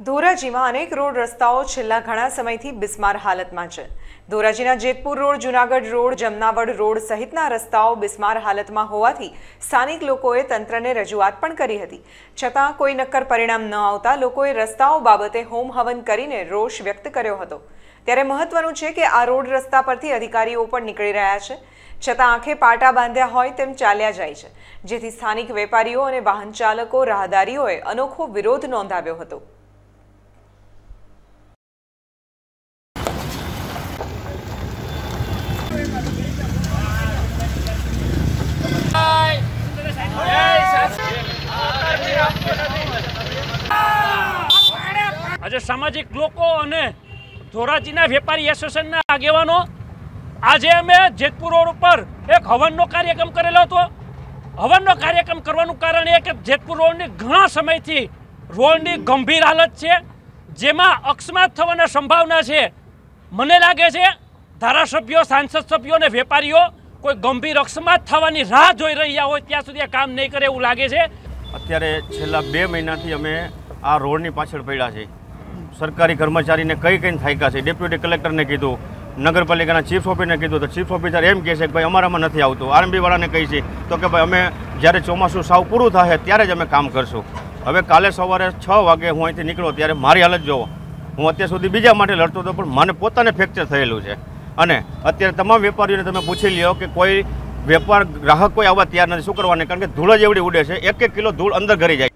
ધોરાજીમાં અનેક રોડ રસ્તાઓ છેલ્લા ઘણા સમયથી બિસ્માર હાલતમાં છે. ધોરાજીના Jetpur road, Junagadh road, Jamnavad road સહિતના રસ્તાઓ બિસ્માર હાલતમાં હોવાથી સ્થાનિક લોકોએ તંત્રને રજૂઆત પણ કરી હતી. છતાં કોઈ નક્કર પરિણામ ન આવતા લોકોએ રસ્તાઓ બાબતે હોમ હવન કરીને રોષ વ્યક્ત કર્યો હતો. ત્યારે મહત્વનું છે કે આ રોડ રસ્તા પરથી અધિકારીઓ પણ નીકળી રહ્યા છે. છતાં આંખે પાટા બાંધ્યા હોય તેમ ચાલ્યા જાય છે. જેથી સ્થાનિક વેપારીઓ અને વાહન ચાલકો રાહદારીઓએ અનોખો વિરોધ નોંધાવ્યો હતો. આજે સામાજિક લોકો અને ધોરાજીના વેપારી એસોસિએશનના આગેવાનો, આજે અમે જેતપુર રોડ ઉપર એક હવનનો કાર્યક્રમ કરેલો હતો. હવનનો કાર્યક્રમ કરવાનું કારણ એ કે જેતપુર રોડની ઘણા સમયથી રોડની ગંભીર હાલત છે, જેમાં અકસ્માત થવાની સંભાવના છે. મને લાગે છે ધારાસભ્યો, સાંસદ સભ્યો અને વેપારીઓ કોઈ ગંભીર અકસ્માત થવાની રાહ જોઈ રહ્યા હોય ત્યાં સુધી આ કામ નહીં કરે એવું લાગે છે. અત્યારે છેલ્લા બે મહિનાથી અમે આ રોડની પાછળ પડ્યા છે સરકારી કર્મચારીને કઈ કઈ થાયકા છે. ડેપ્યુટી કલેક્ટરને કીધું, નગરપાલિકાના ચીફ ઓફિસરને કીધું, તો ચીફ ઓફિસર એમ કહે છે કે ભાઈ અમારામાં નથી આવતું. આરએમબી વાળાને કહી છે, તો કે ભાઈ અમે જ્યારે ચોમાસું સાવ પૂરું થશે ત્યારે જ અમે કામ કરશું. હવે કાલે સવારે છ વાગે હું અહીંથી નીકળો ત્યારે મારી હાલત જોવો. હું અત્યાર સુધી બીજા માટે લડતો હતો, પણ મને પોતાને ફ્રેક્ચર થયેલું છે. અને અત્યારે તમામ વેપારીઓને તમે પૂછી લ્યો કે કોઈ વેપાર ગ્રાહક કોઈ આવવા તૈયાર નથી. શું કરવાને? કારણ કે ધૂળ જ એવડી ઉડે છે. એક એક કિલો ધૂળ અંદર ઘરી જાય.